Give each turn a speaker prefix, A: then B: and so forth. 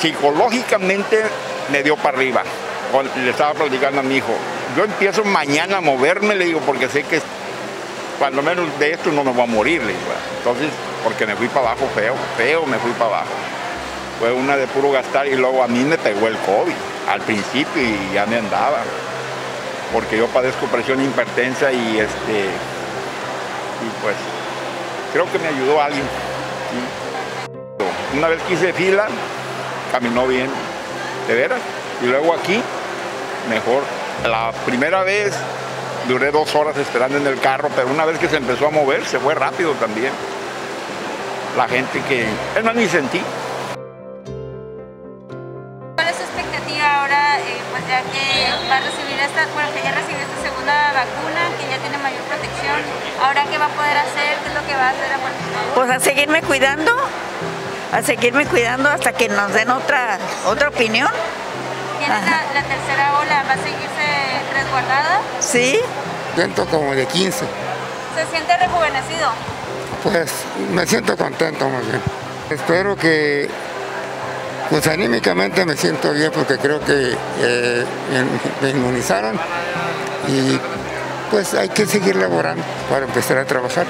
A: psicológicamente me dio para arriba. Le estaba platicando a mi hijo, yo empiezo mañana a moverme, le digo, porque sé que cuando menos de esto no me voy a morir, le digo. Entonces, porque me fui para abajo feo, feo me fui para abajo. Fue una de puro gastar y luego a mí me pegó el COVID al principio y ya me andaba. Porque yo padezco presión hipertensa y este y pues creo que me ayudó alguien. Una vez que hice fila, caminó bien, de veras. Y luego aquí, mejor. La primera vez duré dos horas esperando en el carro, pero una vez que se empezó a mover, se fue rápido también. La gente que... Es más, ni sentí.
B: ¿Cuál es su expectativa ahora, eh, pues ya que va a recibir esta, bueno, que ya recibió esta segunda vacuna, que ya tiene mayor protección? ¿Ahora qué va a poder hacer? ¿Qué es lo que va a hacer a partir de ahora?
C: Pues a seguirme cuidando, a seguirme cuidando hasta que nos den otra, otra opinión.
B: ¿Tiene la, la tercera ola? ¿Va a seguirse resguardada?
C: Sí,
D: Siento como de 15.
B: ¿Se siente rejuvenecido?
D: Pues me siento contento más bien. Espero que, pues anímicamente me siento bien porque creo que eh, me inmunizaron y pues hay que seguir laborando para empezar a trabajar.